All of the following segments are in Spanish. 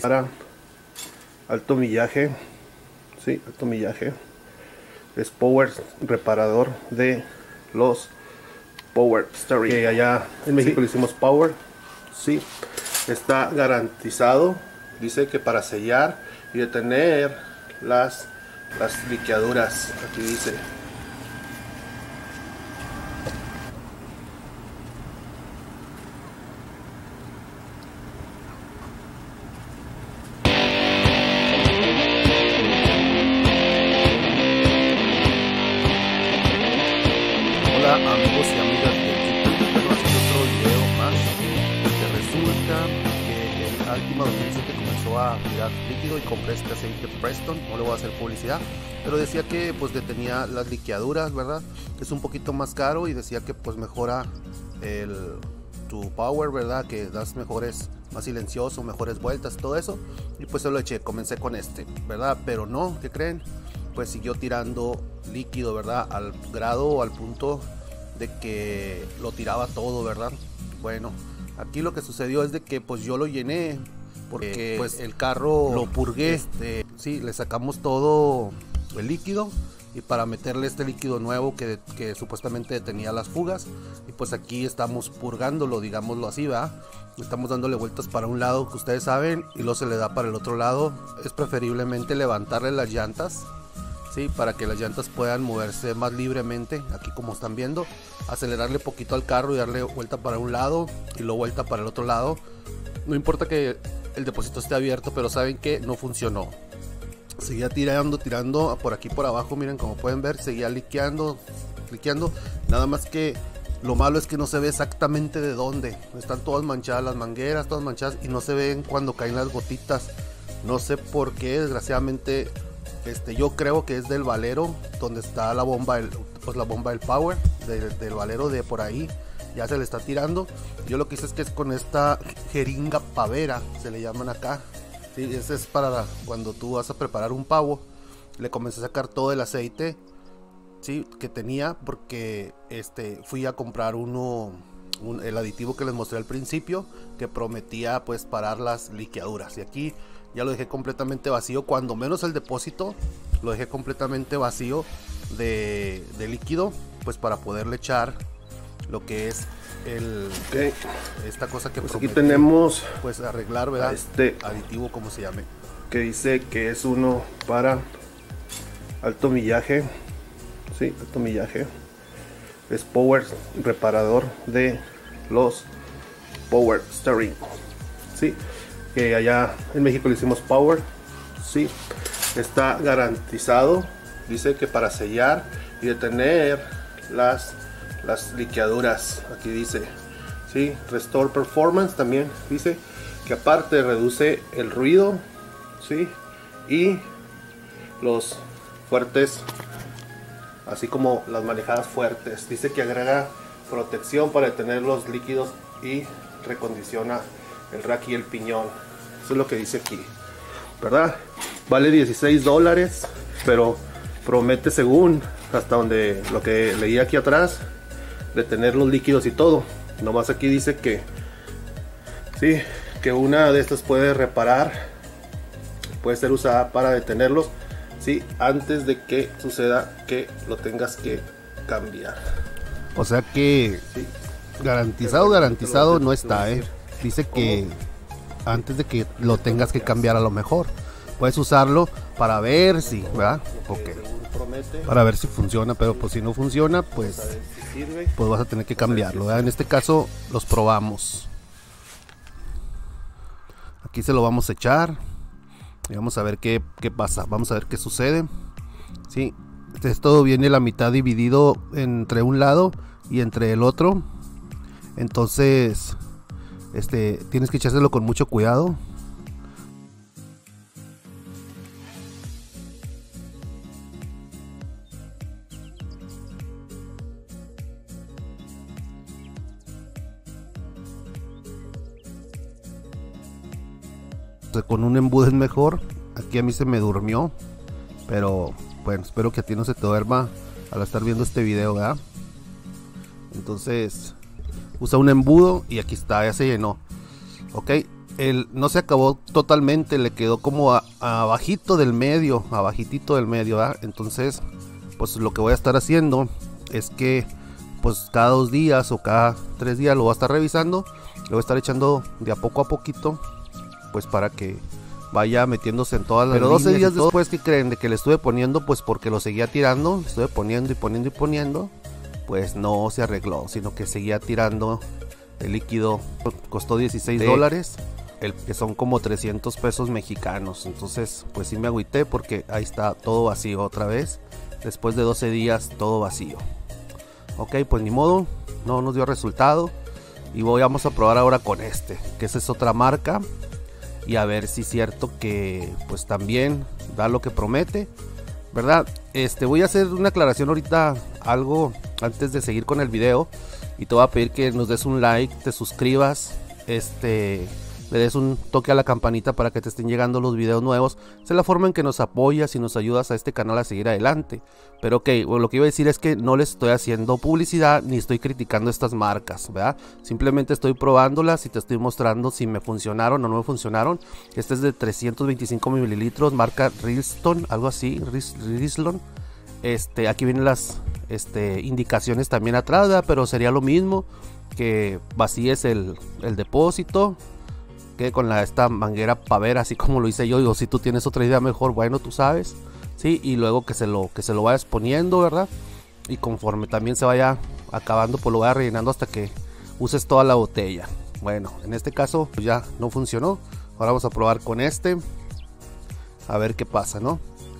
para alto millaje sí alto millaje. Es power reparador de los power steering que allá en México le hicimos power sí. Está garantizado dice que para sellar y detener las las liqueaduras aquí dice tirar líquido y compré este aceite Preston, no le voy a hacer publicidad, pero decía que pues detenía las liqueaduras, ¿verdad? Es un poquito más caro y decía que pues mejora el, tu power, ¿verdad? Que das mejores, más silencioso, mejores vueltas, todo eso. Y pues se lo eché, comencé con este, ¿verdad? Pero no, ¿qué creen? Pues siguió tirando líquido, ¿verdad? Al grado o al punto de que lo tiraba todo, ¿verdad? Bueno, aquí lo que sucedió es de que pues yo lo llené porque pues el carro lo purgué, este, sí, le sacamos todo el líquido y para meterle este líquido nuevo que, que, supuestamente tenía las fugas y pues aquí estamos purgándolo digámoslo así va estamos dándole vueltas para un lado que ustedes saben y luego se le da para el otro lado. Es preferiblemente levantarle las llantas ¿sí? para que las llantas puedan moverse más libremente aquí como están viendo. Acelerarle poquito al carro y darle vuelta para un lado y luego vuelta para el otro lado. No importa que el depósito esté abierto pero saben que no funcionó. Seguía tirando, tirando por aquí por abajo, miren como pueden ver, seguía liqueando, liqueando, nada más que lo malo es que no se ve exactamente de dónde, están todas manchadas las mangueras, todas manchadas y no se ven cuando caen las gotitas, no sé por qué, desgraciadamente, este, yo creo que es del valero donde está la bomba, el, pues la bomba del power, del, del valero de por ahí, ya se le está tirando, yo lo que hice es que es con esta jeringa pavera, se le llaman acá, Sí, ese es para cuando tú vas a preparar un pavo. Le comencé a sacar todo el aceite sí, que tenía porque este, fui a comprar uno, un, el aditivo que les mostré al principio que prometía pues parar las liqueaduras. Y aquí ya lo dejé completamente vacío, cuando menos el depósito lo dejé completamente vacío de, de líquido pues para poderle echar lo que es el okay. esta cosa que pues aquí tenemos pues arreglar verdad este aditivo como se llame. que dice que es uno para alto millaje sí alto millaje. Es power reparador de los power steering. Sí que allá en México le hicimos power sí. Está garantizado dice que para sellar y detener las las liqueaduras aquí dice ¿sí? restore performance también dice que aparte reduce el ruido ¿sí? y los fuertes así como las manejadas fuertes dice que agrega protección para detener los líquidos y recondiciona el rack y el piñón eso es lo que dice aquí verdad vale 16 dólares pero promete según hasta donde lo que leí aquí atrás detener los líquidos y todo. Nomás aquí dice que sí, que una de estas puede reparar, puede ser usada para detenerlos, sí, antes de que suceda que lo tengas que cambiar. O sea que sí. garantizado, garantizado no está, eh. Dice que antes de que lo tengas que cambiar a lo mejor. Puedes usarlo para ver si, ¿verdad? Para ver si funciona, pero pues si no funciona, pues, pues vas a tener que cambiarlo. ¿verdad? En este caso los probamos. Aquí se lo vamos a echar y vamos a ver qué, qué pasa. Vamos a ver qué sucede. Sí, esto viene la mitad dividido entre un lado y entre el otro. Entonces, este, tienes que echárselo con mucho cuidado. Con un embudo es mejor. Aquí a mí se me durmió. Pero bueno, espero que a ti no se te duerma al estar viendo este video, ¿verdad? Entonces, usa un embudo y aquí está, ya se llenó. Ok, el, no se acabó totalmente, le quedó como abajito del medio, abajitito del medio, Entonces, pues lo que voy a estar haciendo es que pues cada dos días o cada tres días lo voy a estar revisando, lo voy a estar echando de a poco a poquito, pues para que vaya metiéndose en todas las Pero 12 días después que creen de que le estuve poniendo, pues porque lo seguía tirando, le estuve poniendo y poniendo y poniendo, pues no se arregló, sino que seguía tirando el líquido. Costó 16 dólares, el, que son como 300 pesos mexicanos. Entonces, pues sí me agüité porque ahí está todo vacío otra vez. Después de 12 días, todo vacío. Ok, pues ni modo, no nos dio resultado. Y voy, vamos a probar ahora con este, que esa es otra marca. Y a ver si es cierto que pues también da lo que promete. ¿Verdad? Este, voy a hacer una aclaración ahorita, algo antes de seguir con el video. Y te voy a pedir que nos des un like, te suscribas. Este, le des un toque a la campanita para que te estén llegando los videos nuevos. es la forma en que nos apoyas y nos ayudas a este canal a seguir adelante. Pero ok, lo que iba a decir es que no les estoy haciendo publicidad ni estoy criticando estas marcas, ¿verdad? Simplemente estoy probándolas y te estoy mostrando si me funcionaron o no me funcionaron. Este es de 325 mililitros, marca Rilston, algo así, Rislon. Este, aquí vienen las este, indicaciones también atrás, pero sería lo mismo que vacíes el, el depósito, que con la, esta manguera para ver así como lo hice yo. Digo, si tú tienes otra idea mejor, bueno, tú sabes. Sí, y luego que se lo, que se lo vayas poniendo, ¿verdad? Y conforme también se vaya acabando, pues lo vaya rellenando hasta que uses toda la botella. Bueno, en este caso pues ya no funcionó. Ahora vamos a probar con este. A ver qué pasa, ¿no?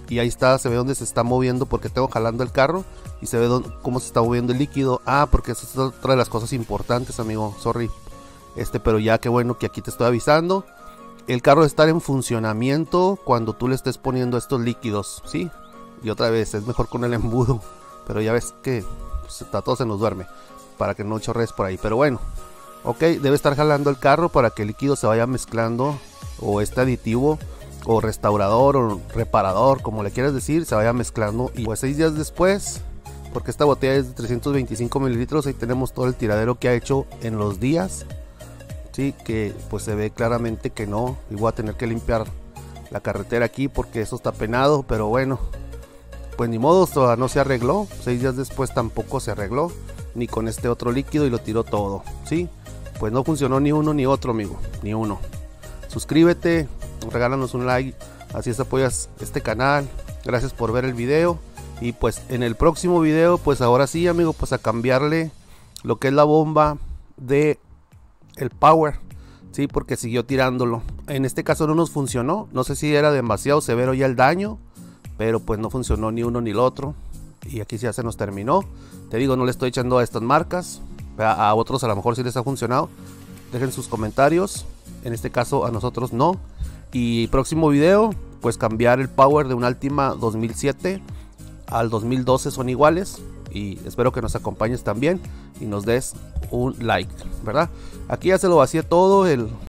Y ahí está, se ve dónde se está moviendo porque tengo jalando el carro. Y se ve cómo se está moviendo el líquido. Ah, porque esa es otra de las cosas importantes, amigo. Sorry. Este, pero ya que bueno que aquí te estoy avisando. El carro debe estar en funcionamiento cuando tú le estés poniendo estos líquidos, ¿sí? Y otra vez, es mejor con el embudo. Pero ya ves que pues, está, todo se nos duerme. Para que no chorres por ahí. Pero bueno, ok, debe estar jalando el carro para que el líquido se vaya mezclando. O este aditivo, o restaurador, o reparador, como le quieras decir, se vaya mezclando. Y pues seis días después, porque esta botella es de 325 mililitros, ahí tenemos todo el tiradero que ha hecho en los días sí que pues se ve claramente que no y voy a tener que limpiar la carretera aquí porque eso está penado pero bueno pues ni modo no se arregló seis días después tampoco se arregló ni con este otro líquido y lo tiró todo sí pues no funcionó ni uno ni otro amigo ni uno. Suscríbete regálanos un like así es apoyas este canal gracias por ver el video y pues en el próximo video pues ahora sí amigo pues a cambiarle lo que es la bomba de el power, ¿sí? Porque siguió tirándolo. En este caso no nos funcionó. No sé si era demasiado severo ya el daño, pero pues no funcionó ni uno ni el otro. Y aquí ya se nos terminó. Te digo, no le estoy echando a estas marcas. A, otros a lo mejor sí les ha funcionado. Dejen sus comentarios. En este caso a nosotros no. Y próximo video, pues cambiar el power de un Altima 2007 al 2012 son iguales y espero que nos acompañes también y nos des un like, ¿verdad? Aquí ya se lo vacié todo el